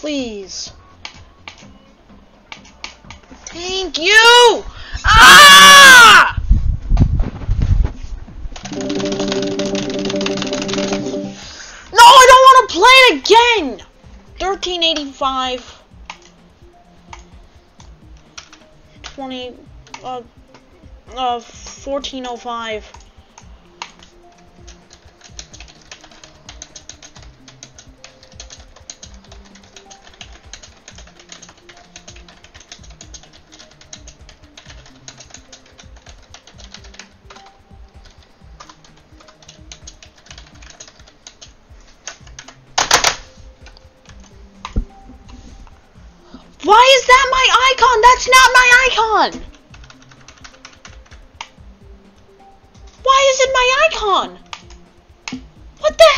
Please. Thank you! Ah! No, I don't want to play it again! 1385. 20, uh, uh, 1405. Why is that my icon? That's not my icon! Why is it my icon? What the